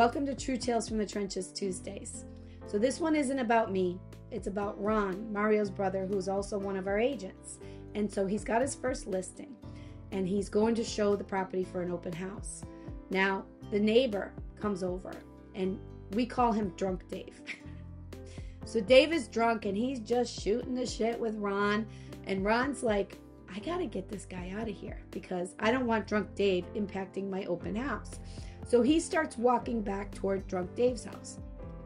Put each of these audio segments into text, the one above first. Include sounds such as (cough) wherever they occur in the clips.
Welcome to True Tales from the Trenches Tuesdays. So, this one isn't about me, it's about Ron, Mario's brother, who's also one of our agents. And so, he's got his first listing and he's going to show the property for an open house. Now, the neighbor comes over and we call him Drunk Dave. (laughs) so, Dave is drunk and he's just shooting the shit with Ron. And Ron's like, I gotta get this guy out of here because I don't want Drunk Dave impacting my open house. So he starts walking back toward Drunk Dave's house.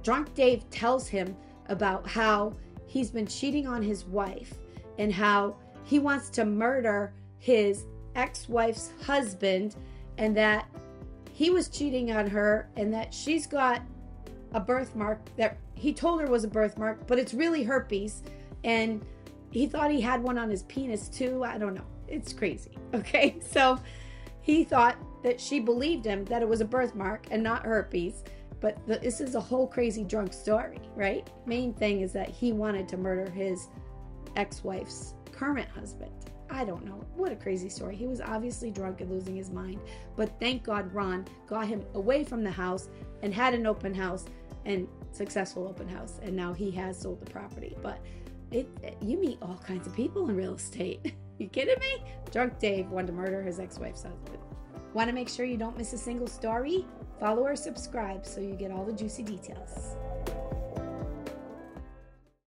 Drunk Dave tells him about how he's been cheating on his wife and how he wants to murder his ex wife's husband and that he was cheating on her and that she's got a birthmark that he told her was a birthmark, but it's really herpes. And he thought he had one on his penis too. I don't know. It's crazy. (laughs) Okay. So he thought that she believed him that it was a birthmark and not herpes. But the, this is a whole crazy drunk story, right? Main thing is that he wanted to murder his ex wife's current husband. I don't know. What a crazy story. He was obviously drunk and losing his mind. But thank God Ron got him away from the house and had an open house and successful open house. And now he has sold the property. But it, it, you meet all kinds of people in real estate. (laughs) you kidding me? Drunk Dave wanted to murder his ex-wife's husband. Want to make sure you don't miss a single story? Follow or subscribe so you get all the juicy details.